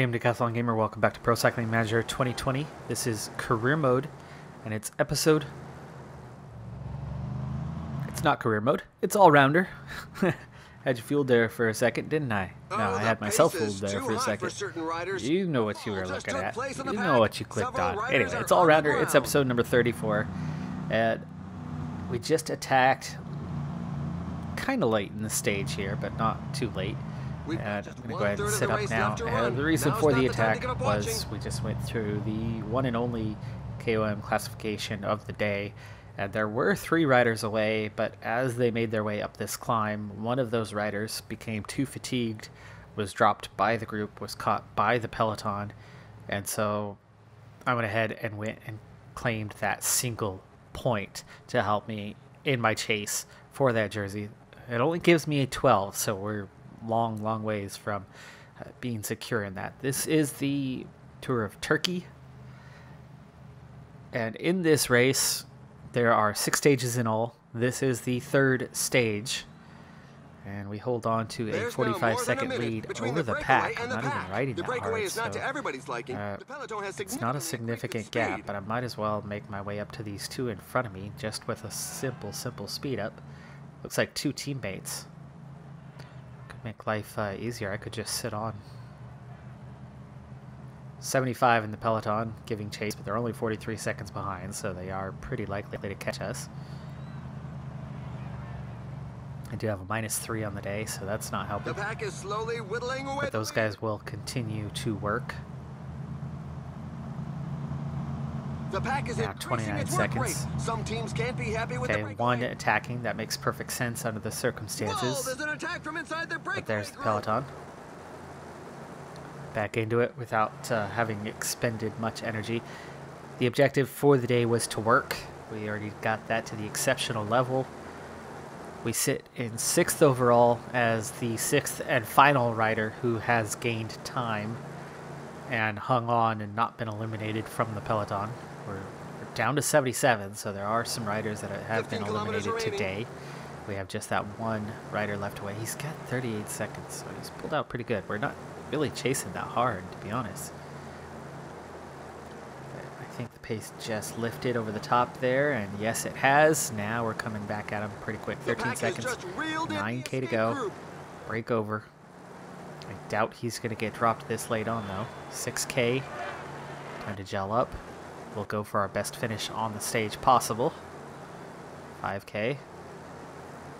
Hey, I'm Decathlon Gamer. Welcome back to Pro Cycling Manager 2020. This is career mode, and it's episode. It's not career mode. It's all rounder. had you fooled there for a second, didn't I? No, Oh, I had myself fooled there for a second. riders. You know what you were looking at. You know pack. what you clicked Several on. Anyway, it's All Rounder. It's episode number 34, and we just attacked kind of late in the stage here, but not too late. And I'm going to go ahead and sit up now. And the reason Now's for the the time to attack was we just went through the one and only KOM classification of the day. And there were three riders away, but as they made their way up this climb, one of those riders became too fatigued, was dropped by the group, was caught by the peloton, and so I went ahead and went and claimed that single point to help me in my chase for that jersey. It only gives me a 12, so we're long, long ways from uh, being secure in that. This is the Tour of Turkey. And in this race, there are six stages in all. This is the third stage. And we hold on to a There's now 45 more a second lead over the the pack. I'm the not even riding The that breakaway hard, is not so, to everybody's liking. uh, the peloton has it's not a significant gap, but I might as well make my way up to these two in front of me just with a simple, simple speed up. Looks like two teammates. Make life uh, easier. I could just sit on. 75 in the peloton, giving chase, but they're only 43 seconds behind, so they are pretty likely to catch us. I do have a minus three on the day, so that's not helping. The pack is slowly whittling away. But those guys will continue to work. lead. The pack is Now increasing 29 its work rate. seconds. Some teams can't be happy with Okay, one attacking. That makes perfect sense under the Whoa, circumstances. there's an attack from inside the But there's the peloton. Back into it without uh, having expended much energy. The objective for the day was to work. We already got that to the exceptional level. We sit in sixth overall as the sixth and final rider who has gained time and hung on and not been eliminated from the peloton. We're, we're down to 77, so there are some riders that have been eliminated today. We have just that one rider left away. He's got 38 seconds, so he's pulled out pretty good. We're not really chasing that hard, to be honest. But I think the pace just lifted over the top there, and yes, it has. Now we're coming back at him pretty quick. 13 seconds, just reeled in the 9k to go. group. Break over. I doubt he's going to get dropped this late on, though. 6k. Time to gel up. We'll go for our best finish on the stage possible. 5k.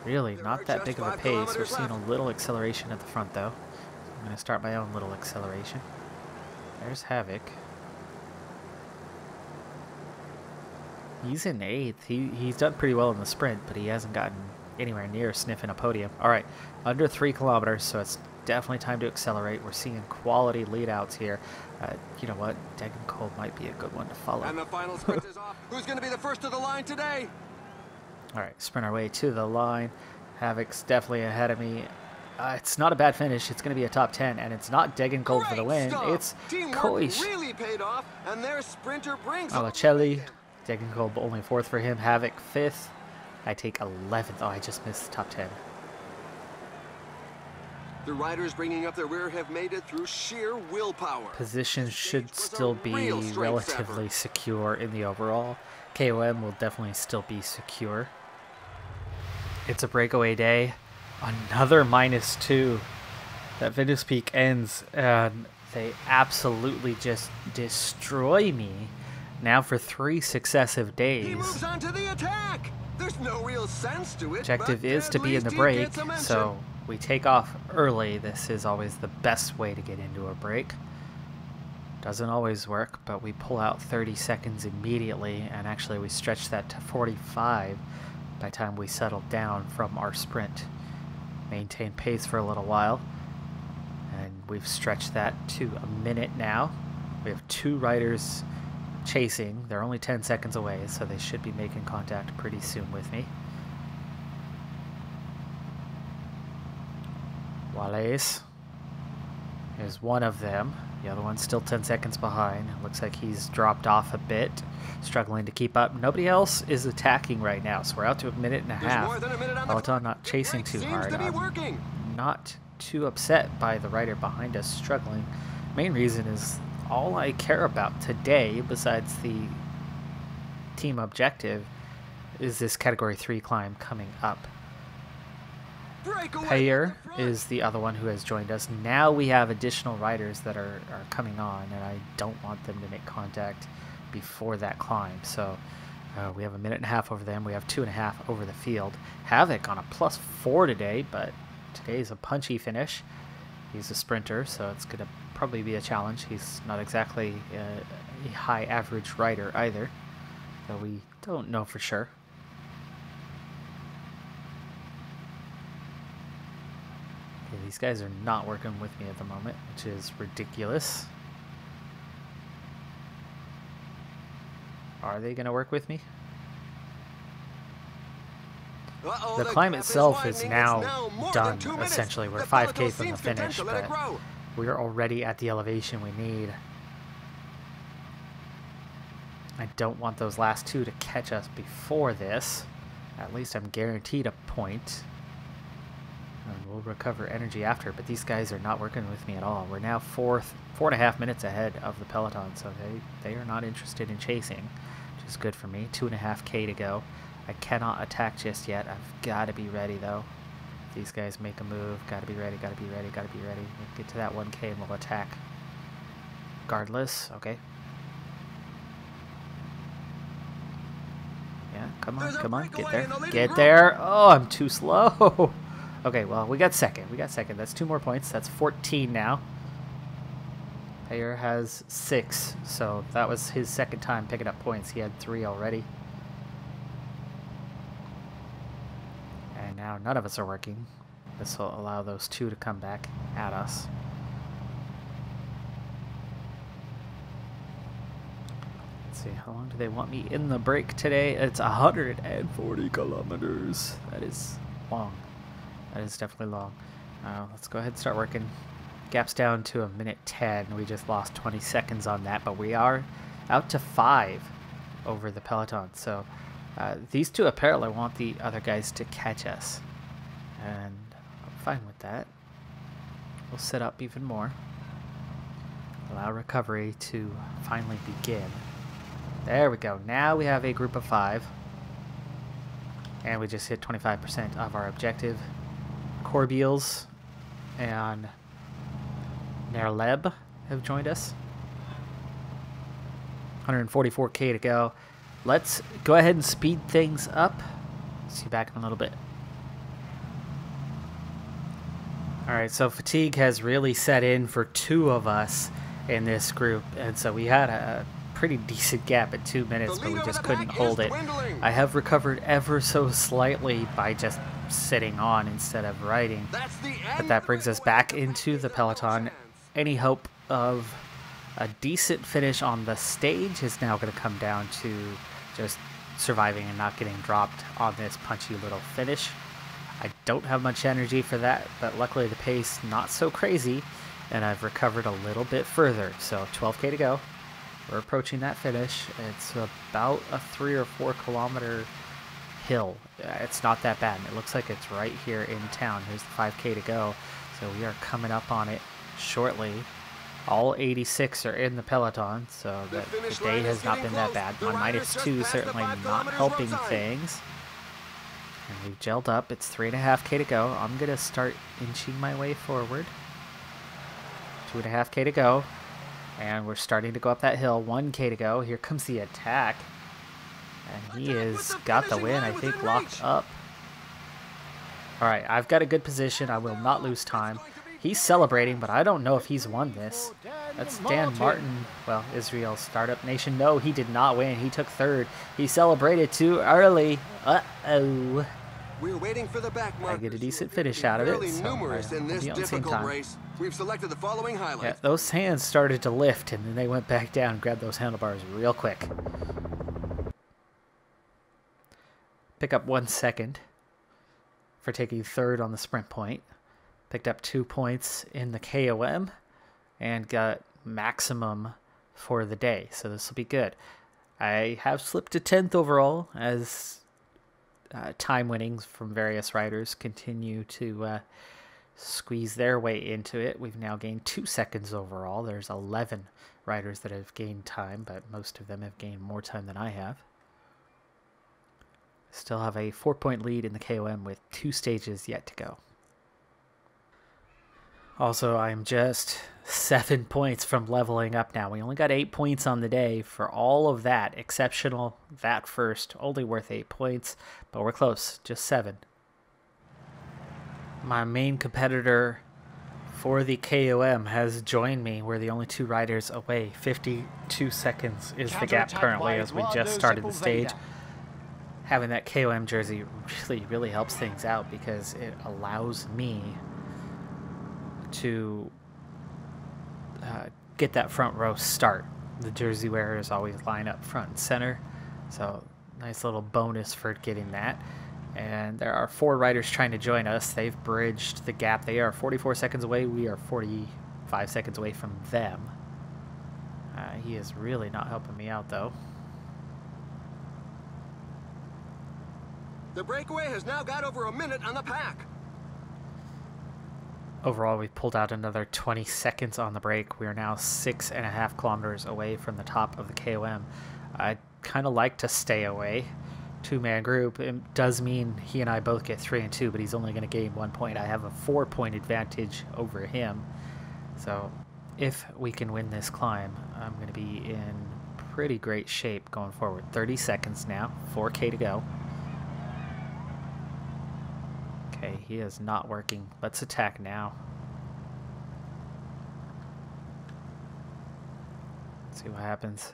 Really, not that big of a pace. We're seeing a little acceleration at the front, though. I'm going to start my own little acceleration. There's Havoc. He's in eighth. He he's done pretty well in the sprint, but he hasn't gotten anywhere near sniffing a podium. All right, under three kilometers, so it's definitely time to accelerate. We're seeing quality lead outs here. Uh, you know what? Degenkolb might be a good one to follow. And the final sprint is off. Who's going to be the first to the line today? All right, sprint our way to the line. Havoc's definitely ahead of me. Uh, it's not a bad finish. It's going to be a top 10, and it's not Degenkolb for the win. stuff. It's Koish really paid off, and their sprinter brings Alacelli. Degenkolb only fourth for him. Havoc fifth. I take 11th. Oh, I just missed the top 10. The riders bringing up their rear have made it through sheer willpower. Positions should still be relatively effort. secure in the overall. KOM will definitely still be secure. It's a breakaway day. Another minus two. That Venus Peak ends, and they absolutely just destroy me. Now for three successive He days. moves on to the attack. There's no real sense to it. Objective is to be in the break, gets a mention. so we take off early. This is always the best way to get into a break. Doesn't always work, but we pull out 30 seconds immediately, and actually we stretch that to 45 by time we settle down from our sprint. Maintain pace for a little while, and we've stretched that to a minute now. We have two riders chasing. They're only 10 seconds away, so they should be making contact pretty soon with me. Wallace is one of them. The other one's still 10 seconds behind. Looks like he's dropped off a bit, struggling to keep up. Nobody else is attacking right now, so we're out to a minute and a There's half. more than a minute on Peloton not chasing too hard. to be I'm working. not too upset by the rider behind us struggling. main reason is all I care about today, besides the team objective, is this Category 3 climb coming up. Payer is the other one who has joined us. Now we have additional riders that are, are coming on, and I don't want them to make contact before that climb. So uh, we have a minute and a half over them. We have two and a half over the field. Havoc on a plus four today, but today's a punchy finish. He's a sprinter, so it's going to probably be a challenge. He's not exactly a, a high average rider either, though we don't know for sure. These guys are not working with me at the moment, which is ridiculous. Are they going to work with me? Uh -oh, the, the climb itself is is now, now done, essentially. We're The 5k from the finish, content to let it but we're already at the elevation we need. I don't want those last two to catch us before this. At least I'm guaranteed a point. And we'll recover energy after, but these guys are not working with me at all. We're now four, four and a half minutes ahead of the peloton, so they, they are not interested in chasing, which is good for me. Two and a half K to go. I cannot attack just yet. I've got to be ready, though. If these guys make a move. Got to be ready, got to be ready, got to be ready. We'll get to that 1K and we'll attack. Regardless, okay. Yeah, come on, There's come on, get there. in the leading Get there. Oh, I'm too slow. okay, well, we got second. We got second. That's two more points. That's 14 now. Payer has six, so that was his second time picking up points. He had three already. And now none of us are working. This will allow those two to come back at us. Let's see, how long do they want me in the break today? It's 140 kilometers. That is long. That is definitely long. Uh, let's go ahead and start working. Gap's down to a minute 10. We just lost 20 seconds on that, but we are out to five over the peloton. So uh, these two apparently want the other guys to catch us. And I'm fine with that. We'll set up even more. Allow recovery to finally begin. There we go. Now we have a group of five. And we just hit 25% of our objective. Corbeils and Nerleb have joined us. 144k to go. Let's go ahead and speed things up. See you back in a little bit. Alright, so fatigue has really set in for two of us in this group, and so we had a pretty decent gap at two minutes, but we just couldn't hold it. I have recovered ever so slightly by just sitting on instead of riding. That's the end But that brings us back into the is in no peloton. Any hope of a decent finish on the stage is now going to come down to just surviving and not getting dropped on this punchy little finish. I don't have much energy for that, but luckily the pace not so crazy, and I've recovered a little bit further. So 12k to go. We're approaching that finish. It's about a three or four kilometer hill. Uh, It's not that bad. and It looks like it's right here in town. Here's the 5k to go. So we are coming up on it shortly. All 86 are in the peloton, so The that the day has not been that bad. My minus two certainly not helping things. And we've gelled up. It's three and a half k to go. I'm gonna start inching my way forward. Two and a half k to go, and we're starting to go up that hill. One k to go. Here comes the attack, and he has got the win. I think locked up. All right, I've got a good position. I will not lose time. He's celebrating, but I don't know if he's won this. That's Dan Martin. Well, Israel Startup Nation. No, he did not win. He took third. He celebrated too early. Uh-oh. We're waiting for the back I get a decent finish out of it, so numerous I- in this difficult time. race. We've selected the following Yeah, highlights. those hands started to lift, and then they went back down and grabbed those handlebars real quick. Pick up one second for taking third on the sprint point. Picked up two points in the KOM and got maximum for the day. So this will be good. I have slipped to 10th overall as uh, time winnings from various riders continue to uh, squeeze their way into it. We've now gained two seconds overall. There's 11 riders that have gained time, but most of them have gained more time than I have. Still have a four point lead in the KOM with two stages yet to go. Also, I'm just seven points from leveling up now. We only got eight points on the day for all of that. Exceptional, that first, only worth eight points, but we're close, just seven. My main competitor for the KOM has joined me. We're the only two riders away. 52 seconds is the gap currently as we just started the stage having that KOM jersey really, really helps things out because it allows me to uh, get that front row start. The jersey wearers always line up front and center, so nice little bonus for getting that. And there are four riders trying to join us. They've bridged the gap. They are 44 seconds away. We are 45 seconds away from them. Uh, he is really not helping me out, though. The breakaway has now got over a minute on the pack. Overall, we've pulled out another 20 seconds on the break. We are now six and a half kilometers away from the top of the KOM. I'd kind of like to stay away. Two-man group. It does mean he and I both get three and two, but he's only going to gain one point. I have a four-point advantage over him. So if we can win this climb, I'm going to be in pretty great shape going forward. 30 seconds now, 4K to go. Okay, he is not working. Let's attack now. Let's see what happens.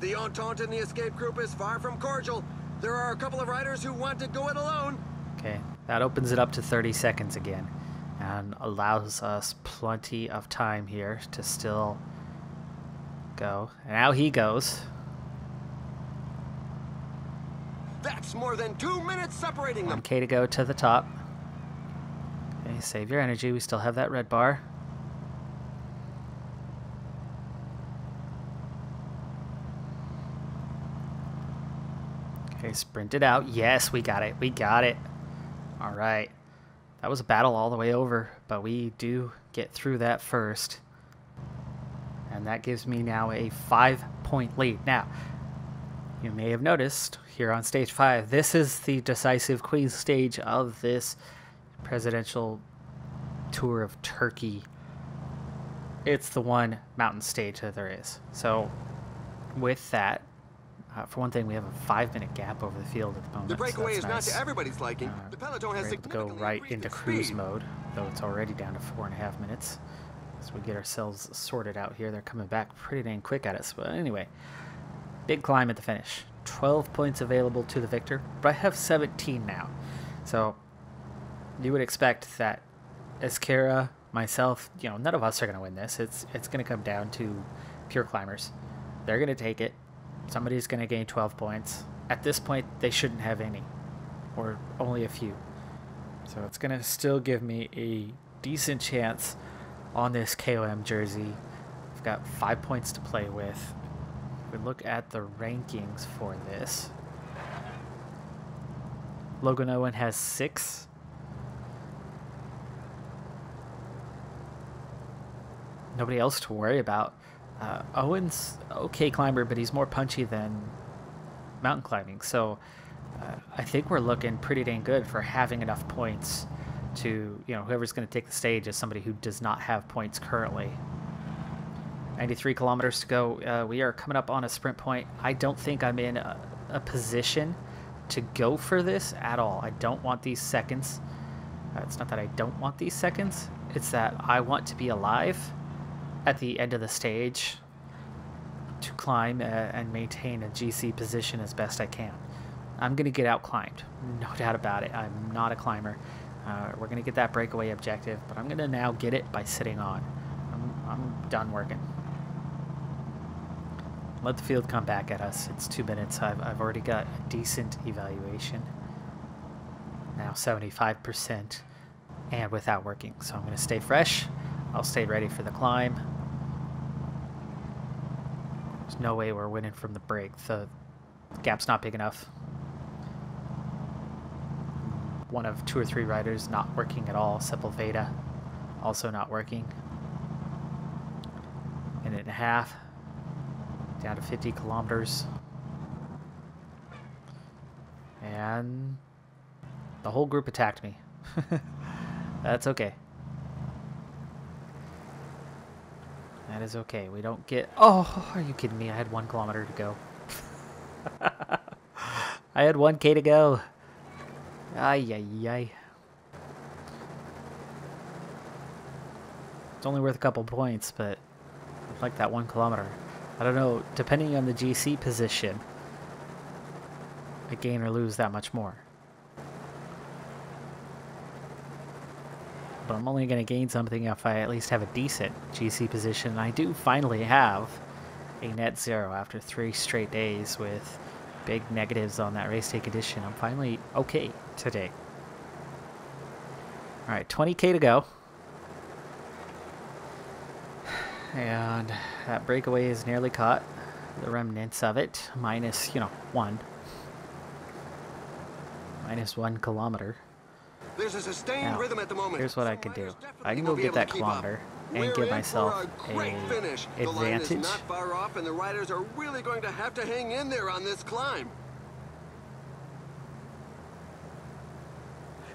The Entente in the escape group is far from cordial. There are a couple of riders who want to go it alone. Okay, that opens it up to 30 seconds again and allows us plenty of time here to still go. And now he goes. That's more than two minutes separating them. 1k to go to the top. Okay, save your energy. We still have that red bar. Okay, sprint it out. Yes, we got it. We got it. All right. That was a battle all the way over, but we do get through that first. And that gives me now a five-point lead. Now, you may have noticed here on stage five, this is the decisive queen stage of this presidential tour of Turkey. It's the one mountain stage that there is. So, with that, uh, for one thing, we have a five-minute gap over the field at the moment. The breakaway so is nice. not to everybody's liking. Uh, the peloton has to go right into cruise speed. mode, though it's already down to four and a half minutes. As we get ourselves sorted out here, they're coming back pretty dang quick at us. But anyway, big climb at the finish. 12 points available to the victor, but I have 17 now. So you would expect that Escara, myself, you know, none of us are going to win this. It's it's going to come down to pure climbers. They're going to take it. Somebody's going to gain 12 points. At this point, they shouldn't have any, or only a few. So it's going to still give me a decent chance on this KOM jersey. I've got five points to play with. Look at the rankings for this, Logan Owen has six. Nobody else to worry about. Uh, Owen's okay climber, but he's more punchy than mountain climbing. So uh, I think we're looking pretty dang good for having enough points to, you know, whoever's going to take the stage is somebody who does not have points currently. 93 kilometers to go. Uh, we are coming up on a sprint point. I don't think I'm in a, a position to go for this at all. I don't want these seconds. Uh, it's not that I don't want these seconds. It's that I want to be alive at the end of the stage to climb uh, and maintain a GC position as best I can. I'm going to get out climbed. No doubt about it. I'm not a climber. Uh, we're going to get that breakaway objective, but I'm going to now get it by sitting on. I'm, I'm done working. Let the field come back at us. It's two minutes. I've, I've already got a decent evaluation. Now 75% and without working. So I'm going to stay fresh. I'll stay ready for the climb. There's no way we're winning from the break. The gap's not big enough. one of two or three riders not working at all. Sepulveda also not working. Minute and a half. Down to 50 kilometers. And the whole group attacked me. That's okay. That is okay. We don't get... Oh, are you kidding me? I had one kilometer to go. I had 1k to go. Ay, ay, ay. It's only worth a couple points, but I like that one kilometer. I don't know, depending on the GC position, I gain or lose that much more. but I'm only going to gain something if I at least have a decent GC position. And I do finally have a net zero after three straight days with big negatives on that race day condition. I'm finally okay today. Alright, 20k to go. And that breakaway is nearly caught. The remnants of it, minus, you know, one. Minus one kilometer. There's a sustained now, rhythm at the moment. Here's what I could do. I can go get that kilometer and give myself a, a advantage. The line is not far off, and the riders are really going to have to hang in there on this climb.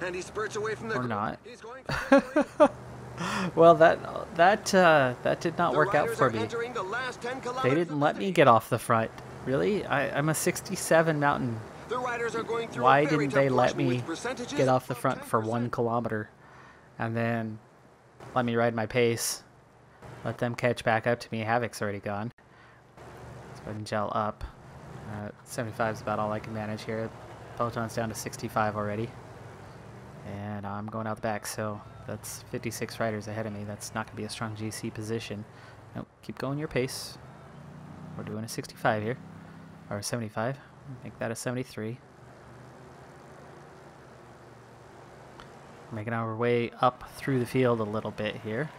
And he spurts away from the or not. well, that that uh, that did not the work out for me. The they didn't let me get off the front. Really, I, I'm a 67 mountain the Why didn't they let me get off the front for one kilometer and then let me ride my pace? Let them catch back up to me. Havoc's already gone. Let's go ahead and gel up. Uh, 75 is about all I can manage here. Peloton's down to 65 already. And I'm going out the back, so that's 56 riders ahead of me. That's not going to be a strong GC position. Nope, keep going your pace. We're doing a 65 here. Or 75. Make that a 73. Making our way up through the field a little bit here.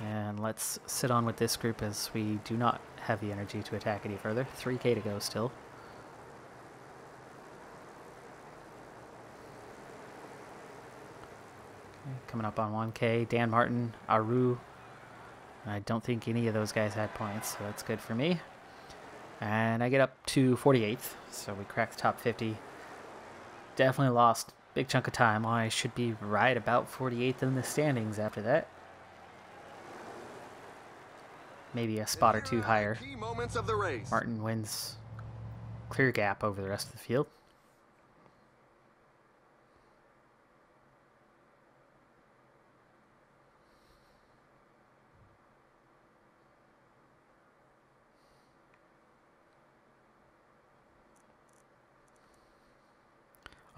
And let's sit on with this group as we do not have the energy to attack any further. 3k to go still. Coming up on 1k. Dan Martin, Aru. I don't think any of those guys had points, so that's good for me. And I get up to 48th, so we cracked the top 50. Definitely lost big chunk of time. I should be right about 48th in the standings after that. Maybe a spot or two higher. Martin wins clear gap over the rest of the field.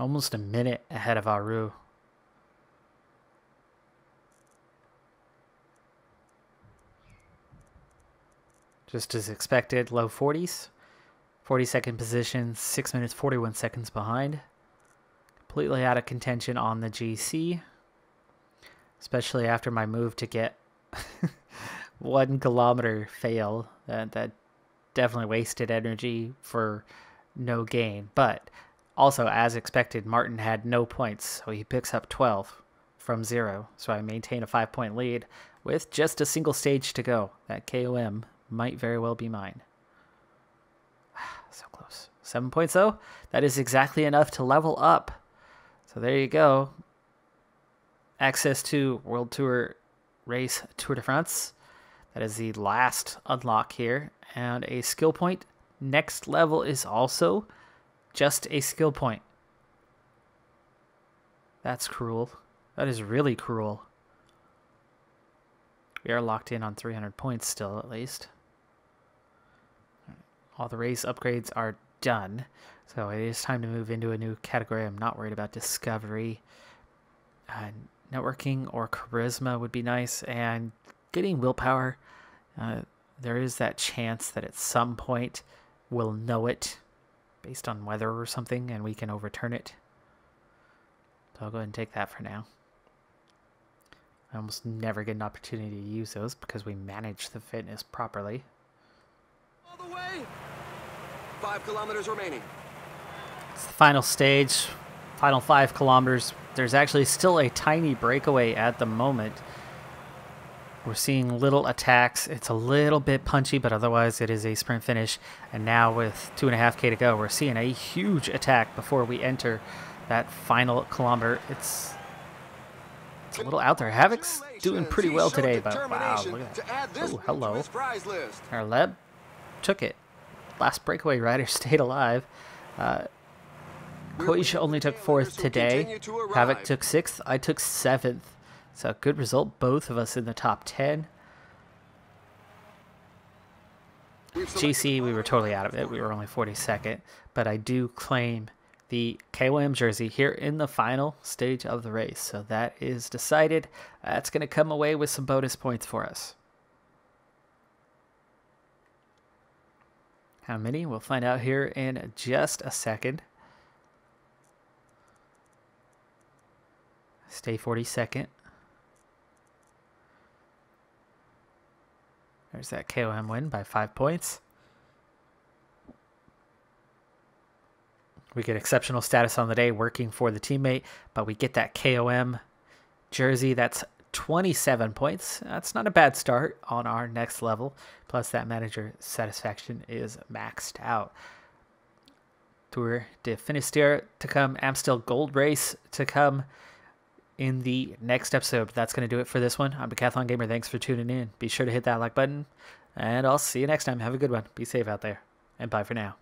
Almost a minute ahead of Aru. Just as expected, low 40s. 42nd position, 6 minutes 41 seconds behind. Completely out of contention on the GC. Especially after my move to get one kilometer fail. That, that definitely wasted energy for no gain. But also, as expected, Martin had no points, so he picks up 12 from zero. So I maintain a five point lead with just a single stage to go. That KOM might very well be mine. so close. Seven points, though. That is exactly enough to level up. So there you go. Access to World Tour Race Tour de France. That is the last unlock here. And a skill point. Next level is also just a skill point. That's cruel. That is really cruel. We are locked in on 300 points still, at least. All the race upgrades are done. So it is time to move into a new category. I'm not worried about discovery. Uh, networking or charisma would be nice. And getting willpower, uh, there is that chance that at some point we'll know it based on weather or something and we can overturn it. So I'll go ahead and take that for now. I almost never get an opportunity to use those because we manage the fitness properly. All the way. Five kilometers remaining. It's the final stage. final five kilometers. There's actually still a tiny breakaway at the moment. We're seeing little attacks. It's a little bit punchy, but otherwise it is a sprint finish. And now with two and a half K to go, we're seeing a huge attack before we enter that final kilometer. It's, it's a little out there. Havoc's doing pretty well today, but wow, look at that. Oh, hello. Leb took it. Last breakaway rider stayed alive. Uh, Koish only took fourth today. Havoc took sixth. I took seventh. So good result, both of us in the top 10. GC, we were totally out of it. We were only 42nd. But I do claim the KOM jersey here in the final stage of the race. So that is decided. That's going to come away with some bonus points for us. How many? We'll find out here in just a second. Stay 42nd. There's that KOM win by five points. We get exceptional status on the day working for the teammate, but we get that KOM jersey. That's 27 points. That's not a bad start on our next level. Plus, that manager satisfaction is maxed out. Tour de Finisterre to come, Amstel Gold Race to come in the next episode. That's going to do it for this one. I'm Decathlon Gamer. Thanks for tuning in. Be sure to hit that like button, and I'll see you next time. Have a good one. Be safe out there, and bye for now.